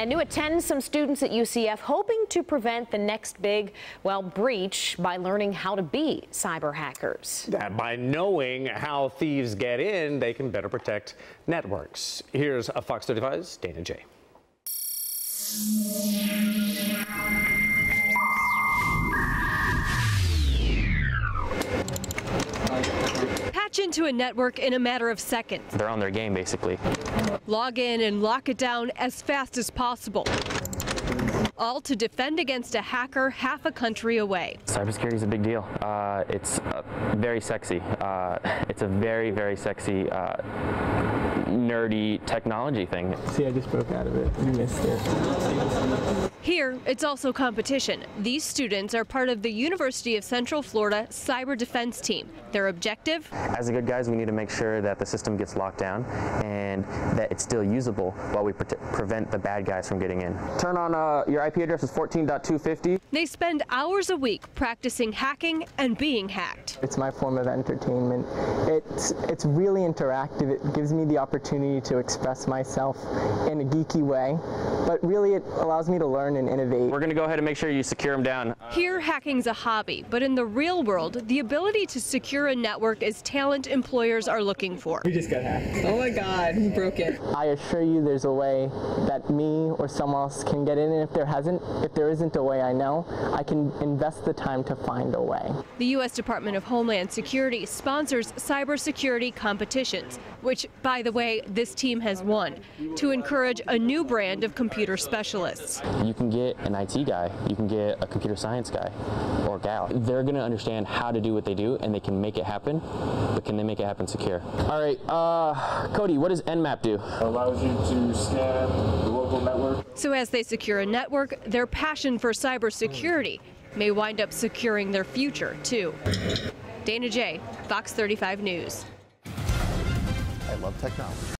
And new at 10, some students at UCF hoping to prevent the next big, well, breach by learning how to be cyber hackers. By knowing how thieves get in, they can better protect networks. Here's a Fox 35's Dana J. into a network in a matter of seconds. They're on their game, basically. Log in and lock it down as fast as possible. All to defend against a hacker half a country away. Cybersecurity is a big deal. Uh, it's uh, very sexy. Uh, it's a very, very sexy, uh, nerdy technology thing. See, I just broke out of it. You missed it. Here, it's also competition. These students are part of the University of Central Florida Cyber Defense Team. Their objective? As the good guys, we need to make sure that the system gets locked down and that it's still usable while we pre prevent the bad guys from getting in. Turn on uh, your IP address is 14.250. They spend hours a week practicing hacking and being hacked. It's my form of entertainment. It's, it's really interactive. It gives me the opportunity to express myself in a geeky way, but really it allows me to learn and innovate. We're going to go ahead and make sure you secure them down. Here, hacking's a hobby, but in the real world, the ability to secure a network is talent employers are looking for. We just got hacked. Oh my god, he broke it. I assure you there's a way that me or someone else can get in, and if there hasn't, if there isn't a way I know, I can invest the time to find a way. The U.S. Department of Homeland Security sponsors cybersecurity competitions, which, by the way, this team has won, to encourage a new brand of computer specialists. You can get an IT guy, you can get a computer science guy or gal. They're going to understand how to do what they do and they can make it happen, but can they make it happen secure? All right, uh, Cody, what does Nmap do? It allows you to scan the local network. So as they secure a network, their passion for cybersecurity may wind up securing their future, too. Dana J, Fox 35 News. I love technology.